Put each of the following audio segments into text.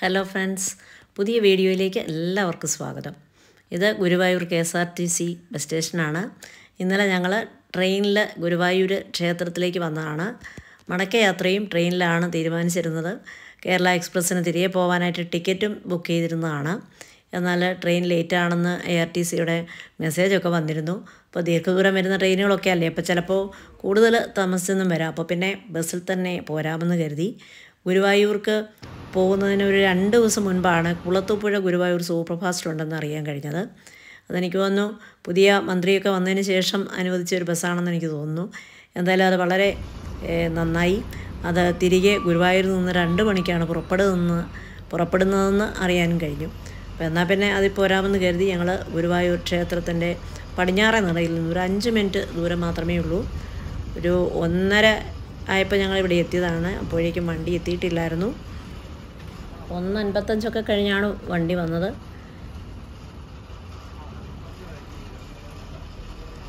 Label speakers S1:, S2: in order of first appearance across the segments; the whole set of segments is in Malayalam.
S1: ഹലോ ഫ്രണ്ട്സ് പുതിയ വീഡിയോയിലേക്ക് എല്ലാവർക്കും സ്വാഗതം. ഇത് Guruvayur K S R T C bus സ്റ്റേഷനാണ് ഇന്നലെ ഞങ്ങൾ ട്രെയിനിൽ ഗുരുവായൂർ ക്ഷേത്രത്തിലേക്ക് വന്നതാണ്. മടക്കയാത്രയും ട്രെയിനിലാണ് തീരുമാനിച്ചിരുന്നത്. കേരള എക്സ്പ്രസ്സിന് തിരികെ പോകാനായിട്ട് ടിക്കറ്റും ബുക്ക് ചെയ്തിരുന്നതാണ്. എന്നാൽ ട്രെയിൻ ലേറ്റ് ആണെന്ന് എ ആർ ടി സിയുടെ മെസ്സേജൊക്കെ വന്നിരുന്നു. അപ്പോൾ ദീർഘദൂരം വരുന്ന ട്രെയിനുകളൊക്കെ അല്ലേ? അപ്പോൾ ചിലപ്പോൾ കൂടുതൽ താമസിച്ചൊന്നും വരാം. അപ്പോൾ പിന്നെ ബസ്സിൽ തന്നെ പോരാമെന്ന് കരുതി. ഗുരുവായൂർക്ക് പോകുന്നതിന് ഒരു രണ്ട് ദിവസം മുൻപാണ് കുളത്തൂപ്പുഴ ഗുരുവായൂർ സൂപ്പർഫാസ്റ്റ് ഉണ്ടെന്ന് അറിയാൻ കഴിഞ്ഞത്. അതെനിക്ക് തോന്നുന്നു പുതിയ മന്ത്രിയൊക്കെ വന്നതിന് ശേഷം അനുവദിച്ച ഒരു ബസ്സാണെന്ന് എനിക്ക് തോന്നുന്നു. എന്തായാലും അത് വളരെ നന്നായി. അത് തിരികെ ഗുരുവായൂരിൽ നിന്ന് രണ്ട് മണിക്കാണ് പുറപ്പെടുന്നത് പുറപ്പെടുന്നതെന്ന് അറിയാനും കഴിഞ്ഞു. അപ്പോൾ എന്നാൽ പിന്നെ അതിൽ പോരാമെന്ന് കരുതി ഞങ്ങൾ ഗുരുവായൂർ ക്ഷേത്രത്തിന്റെ പടിഞ്ഞാറേ നടയിൽ നിന്ന് ഒരു അഞ്ച് മിനിറ്റ് ദൂരം മാത്രമേ ഉള്ളൂ. ഒരു ഒന്നര ആയപ്പോൾ ഞങ്ങൾ ഇവിടെ എത്തിയതാണ്. അപ്പോഴേക്കും വണ്ടി എത്തിയിട്ടില്ലായിരുന്നു. ഒന്ന് അൻപത്തഞ്ചൊക്കെ കഴിഞ്ഞാണ് വണ്ടി വന്നത്.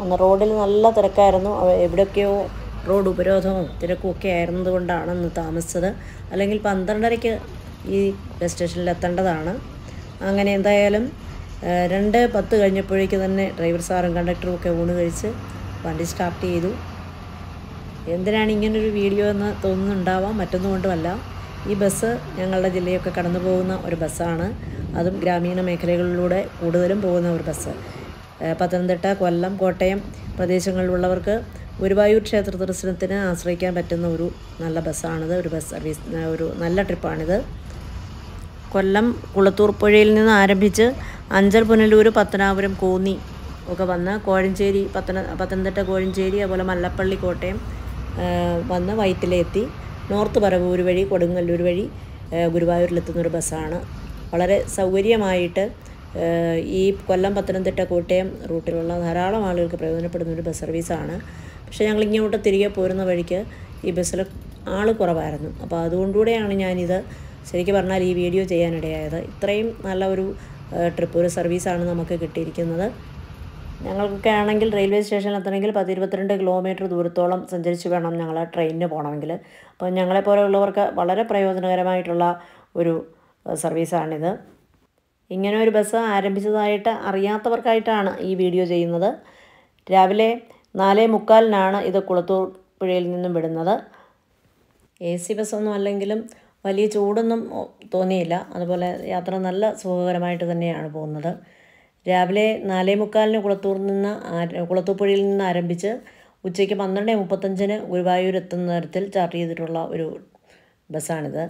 S1: അന്ന് റോഡിൽ നല്ല തിരക്കായിരുന്നു. എവിടെയൊക്കെയോ റോഡ് ഉപരോധവും തിരക്കും ഒക്കെ ആയിരുന്നതുകൊണ്ടാണ് ഇന്ന് താമസിച്ചത്. അല്ലെങ്കിൽ പന്ത്രണ്ടരയ്ക്ക് ഈ ബസ് സ്റ്റേഷനിൽ എത്തേണ്ടതാണ്. അങ്ങനെ എന്തായാലും രണ്ട് പത്ത് കഴിഞ്ഞപ്പോഴേക്ക് തന്നെ ഡ്രൈവർ സാറും കണ്ടക്ടറും ഒക്കെ ഊണ് കഴിച്ച് വണ്ടി സ്റ്റാർട്ട് ചെയ്തു. എന്തിനാണ് ഇങ്ങനൊരു വീഡിയോ എന്ന് തോന്നുന്നുണ്ടാവാം മറ്റൊന്നും കൊണ്ടുമല്ല. ഈ ബസ് ഞങ്ങളുടെ ജില്ലയൊക്കെ കടന്നു പോകുന്ന ഒരു ബസ്സാണ്. അതും ഗ്രാമീണ മേഖലകളിലൂടെ കൂടുതലും പോകുന്ന ഒരു ബസ് പത്തനംതിട്ട കൊല്ലം കോട്ടയം പ്രദേശങ്ങളിലുള്ളവർക്ക് ഗുരുവായൂർ ക്ഷേത്ര ദർശനത്തിന് ആശ്രയിക്കാൻ പറ്റുന്ന ഒരു നല്ല ബസ്സാണിത്. ഒരു ബസ് സർവീസ് ഒരു നല്ല ട്രിപ്പാണിത്. കൊല്ലം കുളത്തൂർ പുഴയിൽ നിന്ന് ആരംഭിച്ച് അഞ്ചൽ പുനലൂർ പത്തനാപുരം കോന്നി ഒക്കെ വന്ന് കോഴഞ്ചേരി പത്തന പത്തനംതിട്ട കോഴഞ്ചേരി അതുപോലെ മല്ലപ്പള്ളി കോട്ടയം വന്ന് വൈറ്റിലെത്തി. നോർത്ത് പറവൂർ വഴി കൊടുങ്ങല്ലൂർ വഴി ഗുരുവായൂരിലെത്തുന്നൊരു ബസ്സാണ്. വളരെ സൗകര്യമായിട്ട് ഈ കൊല്ലം പത്തനംതിട്ട കോട്ടയം റൂട്ടിലുള്ള ധാരാളം ആളുകൾക്ക് പ്രയോജനപ്പെടുന്ന ഒരു ബസ് സർവീസാണ്. പക്ഷേ ഞങ്ങൾ ഇങ്ങോട്ട് തിരികെ പോരുന്ന വഴിക്ക് ഈ ബസ്സിൽ ആൾ കുറവായിരുന്നു. അപ്പോൾ അതുകൊണ്ടുകൂടെയാണ് ഞാനിത് ശരിക്കും പറഞ്ഞാൽ ഈ വീഡിയോ ചെയ്യാനിടയായത്. ഇത്രയും നല്ല ഒരു ട്രിപ്പ് ഒരു സർവീസാണ് നമുക്ക് കിട്ടിയിരിക്കുന്നത്. ഞങ്ങൾക്കൊക്കെ ആണെങ്കിൽ റെയിൽവേ സ്റ്റേഷനിൽ എത്തണമെങ്കിൽ പത്ത് ഇരുപത്തിരണ്ട് കിലോമീറ്റർ ദൂരത്തോളം സഞ്ചരിച്ച് വേണം ഞങ്ങൾ ട്രെയിനിന് പോകണമെങ്കിൽ. അപ്പോൾ ഞങ്ങളെപ്പോലെയുള്ളവർക്ക് വളരെ പ്രയോജനകരമായിട്ടുള്ള ഒരു സർവീസാണിത്. ഇങ്ങനെ ഒരു ബസ് ആരംഭിച്ചതായിട്ട് അറിയാത്തവർക്കായിട്ടാണ് ഈ വീഡിയോ ചെയ്യുന്നത്. രാവിലെ നാലേ മുക്കാലിനാണ് ഇത് കുളത്തൂർ പുഴയിൽ നിന്നും വിടുന്നത്. എ സി ബസ്സൊന്നും അല്ലെങ്കിലും വലിയ ചൂടൊന്നും തോന്നിയില്ല. അതുപോലെ യാത്ര നല്ല സുഖകരമായിട്ട് തന്നെയാണ് പോകുന്നത്. രാവിലെ നാലേ മുക്കാലിന് കുളത്തൂർ നിന്ന് കുളത്തൂപ്പുഴയിൽ നിന്ന് ആരംഭിച്ച് ഉച്ചയ്ക്ക് പന്ത്രണ്ട് മുപ്പത്തഞ്ചിന് ഗുരുവായൂർ എത്തുന്ന തരത്തിൽ ചാർട്ട് ചെയ്തിട്ടുള്ള ഒരു ബസ്സാണിത്.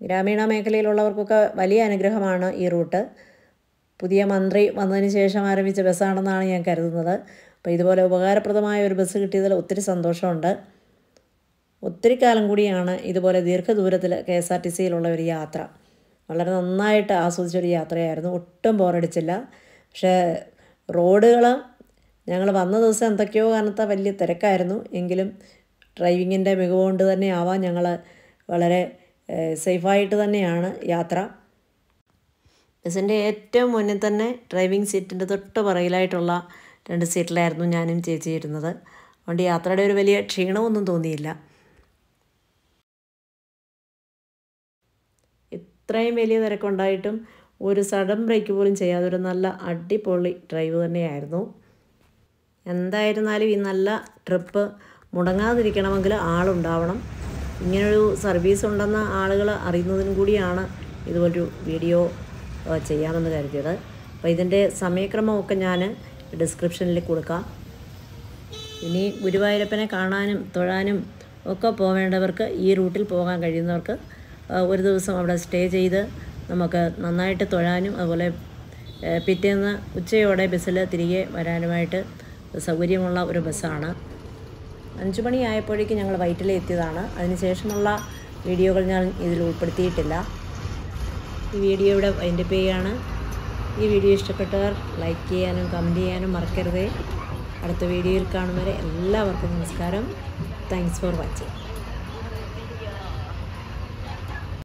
S1: ഗ്രാമീണ മേഖലയിലുള്ളവർക്കൊക്കെ വലിയ അനുഗ്രഹമാണ് ഈ റൂട്ട്. പുതിയ മന്ത്രി വന്നതിന് ശേഷം ആരംഭിച്ച ബസ്സാണെന്നാണ് ഞാൻ കരുതുന്നത്. അപ്പോൾ ഇതുപോലെ ഉപകാരപ്രദമായ ഒരു ബസ് കിട്ടിയതിൽ ഒത്തിരി സന്തോഷമുണ്ട്. ഒത്തിരി കാലം കൂടിയാണ് ഇതുപോലെ ദീർഘദൂരത്തിൽ കെ എസ് ആർ ടി സിയിലുള്ള ഒരു യാത്ര. വളരെ നന്നായിട്ട് ആസ്വദിച്ചൊരു യാത്രയായിരുന്നു. ഒട്ടും ബോറടിച്ചില്ല. പക്ഷേ റോഡുകൾ ഞങ്ങൾ വന്ന ദിവസം എന്തൊക്കെയോ കാരണത്താൽ വലിയ തിരക്കായിരുന്നു. എങ്കിലും ഡ്രൈവിങ്ങിന്റെ മികവുകൊണ്ട് തന്നെ ആവാം ഞങ്ങൾ വളരെ സേഫായിട്ട് തന്നെയാണ് യാത്ര. ബസ്സിന്റെ ഏറ്റവും മുന്നിൽ തന്നെ ഡ്രൈവിംഗ് സീറ്റിന്റെ തൊട്ട് പുറകിലായിട്ടുള്ള രണ്ട് സീറ്റിലായിരുന്നു ഞാനും ചേച്ചി ഇരുന്നത്. അതുകൊണ്ട് യാത്രയുടെ ഒരു വലിയ ക്ഷീണമൊന്നും തോന്നിയില്ല. ഇത്രയും വലിയ തിരക്കുണ്ടായിട്ടും ഒരു സഡൻ ബ്രേക്ക് പോലും ചെയ്യാതെ ഒരു നല്ല അടിപൊളി ഡ്രൈവ് തന്നെയായിരുന്നു. എന്തായിരുന്നാലും ഈ നല്ല ട്രിപ്പ് മുടങ്ങാതിരിക്കണമെങ്കിൽ ആളുണ്ടാവണം. ഇങ്ങനൊരു സർവീസ് ഉണ്ടെന്ന് ആളുകൾ അറിയുന്നതിനും കൂടിയാണ് ഇതുപോലൊരു വീഡിയോ ചെയ്യാമെന്ന് കരുതിയത്. അപ്പോൾ ഇതിന്റെ സമയക്രമമൊക്കെ ഞാൻ ഡിസ്ക്രിപ്ഷനിൽ കൊടുക്കാം. ഇനി ഗുരുവായൂരപ്പനെ കാണാനും തൊഴാനും ഒക്കെ പോവേണ്ടവർക്ക് ഈ റൂട്ടിൽ പോകാൻ കഴിയുന്നവർക്ക് ഒരു ദിവസം അവിടെ സ്റ്റേ ചെയ്ത് നമുക്ക് നന്നായിട്ട് തൊഴാനും അതുപോലെ പിറ്റേന്ന് ഉച്ചയോടെ ബസ്സിൽ തിരികെ വരാനുമായിട്ട് സൗകര്യമുള്ള ഒരു ബസ്സാണ്. അഞ്ച് മണിയായപ്പോഴേക്കും ഞങ്ങൾ വൈറ്റിൽ എത്തിയതാണ്. അതിനുശേഷമുള്ള വീഡിയോകൾ ഞാൻ ഇതിൽ ഉൾപ്പെടുത്തിയിട്ടില്ല. ഈ വീഡിയോ ഇവിടെ വൈൻഡപ്പ് ചെയ്യുകയാണ് ഈ വീഡിയോ ഇഷ്ടപ്പെട്ടവർ ലൈക്ക് ചെയ്യാനും കമന്റ് ചെയ്യാനും മറക്കരുതേ. അടുത്ത വീഡിയോയിൽ കാണുന്നവരെ വരെ എല്ലാവർക്കും നമസ്കാരം. Thanks for watching.